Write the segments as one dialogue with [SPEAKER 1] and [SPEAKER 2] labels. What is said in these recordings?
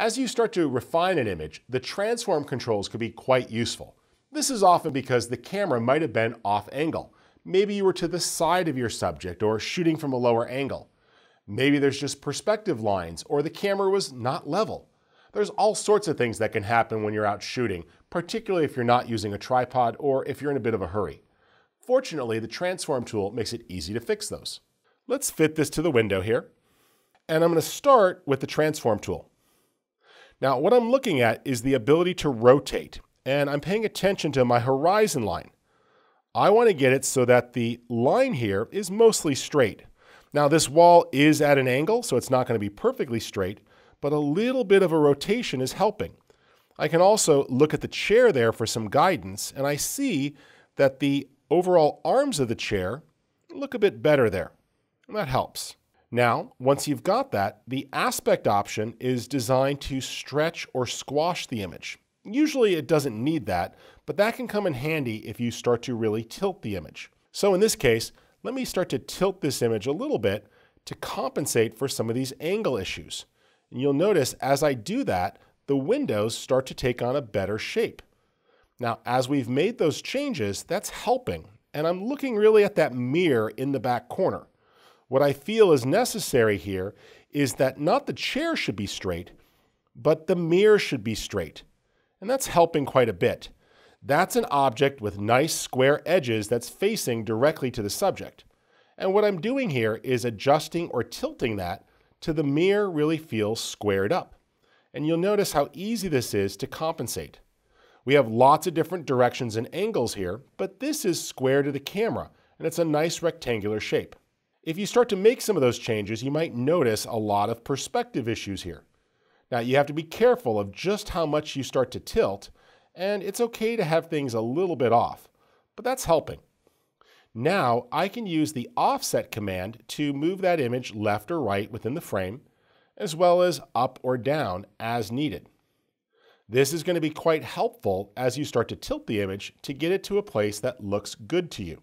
[SPEAKER 1] As you start to refine an image, the transform controls could be quite useful. This is often because the camera might have been off angle. Maybe you were to the side of your subject or shooting from a lower angle. Maybe there's just perspective lines or the camera was not level. There's all sorts of things that can happen when you're out shooting, particularly if you're not using a tripod or if you're in a bit of a hurry. Fortunately, the transform tool makes it easy to fix those. Let's fit this to the window here. And I'm going to start with the transform tool. Now, what I'm looking at is the ability to rotate, and I'm paying attention to my horizon line. I want to get it so that the line here is mostly straight. Now, this wall is at an angle, so it's not going to be perfectly straight, but a little bit of a rotation is helping. I can also look at the chair there for some guidance, and I see that the overall arms of the chair look a bit better there. And that helps. Now, once you've got that, the aspect option is designed to stretch or squash the image. Usually it doesn't need that, but that can come in handy if you start to really tilt the image. So in this case, let me start to tilt this image a little bit to compensate for some of these angle issues. And you'll notice as I do that, the windows start to take on a better shape. Now, as we've made those changes, that's helping. And I'm looking really at that mirror in the back corner. What I feel is necessary here is that not the chair should be straight, but the mirror should be straight. And that's helping quite a bit. That's an object with nice square edges that's facing directly to the subject. And what I'm doing here is adjusting or tilting that to the mirror really feels squared up. And you'll notice how easy this is to compensate. We have lots of different directions and angles here, but this is square to the camera, and it's a nice rectangular shape. If you start to make some of those changes, you might notice a lot of perspective issues here. Now, you have to be careful of just how much you start to tilt, and it's okay to have things a little bit off, but that's helping. Now, I can use the offset command to move that image left or right within the frame, as well as up or down as needed. This is going to be quite helpful as you start to tilt the image to get it to a place that looks good to you.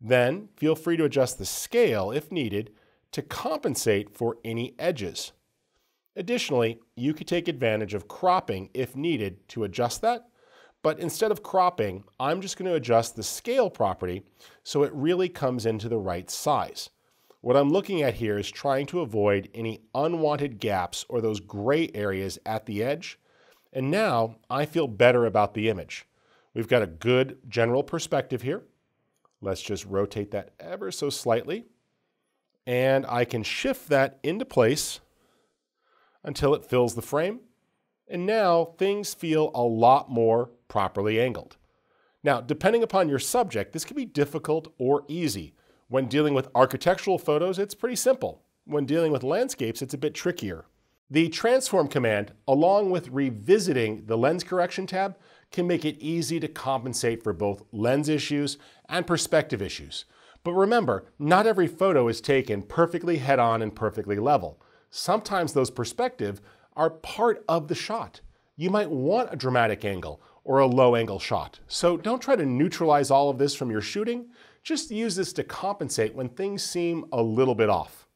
[SPEAKER 1] Then feel free to adjust the scale if needed to compensate for any edges. Additionally, you could take advantage of cropping if needed to adjust that, but instead of cropping, I'm just going to adjust the scale property so it really comes into the right size. What I'm looking at here is trying to avoid any unwanted gaps or those gray areas at the edge. And now I feel better about the image. We've got a good general perspective here. Let's just rotate that ever so slightly. And I can shift that into place until it fills the frame. And now things feel a lot more properly angled. Now, depending upon your subject, this can be difficult or easy. When dealing with architectural photos, it's pretty simple. When dealing with landscapes, it's a bit trickier. The transform command, along with revisiting the lens correction tab, can make it easy to compensate for both lens issues and perspective issues. But remember, not every photo is taken perfectly head on and perfectly level. Sometimes those perspective are part of the shot. You might want a dramatic angle or a low angle shot. So don't try to neutralize all of this from your shooting. Just use this to compensate when things seem a little bit off.